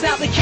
seconds, now the